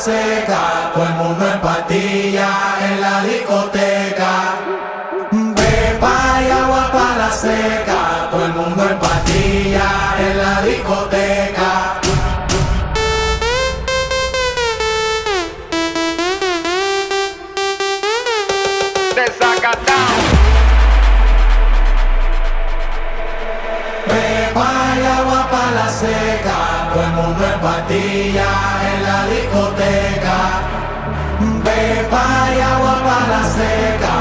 seca, todo el mundo en en la discoteca. Pepa y agua para la seca, todo el mundo en patilla en la discoteca. Desacatado. Y agua para la seca, todo el mundo en patilla en la discoteca. Agua para la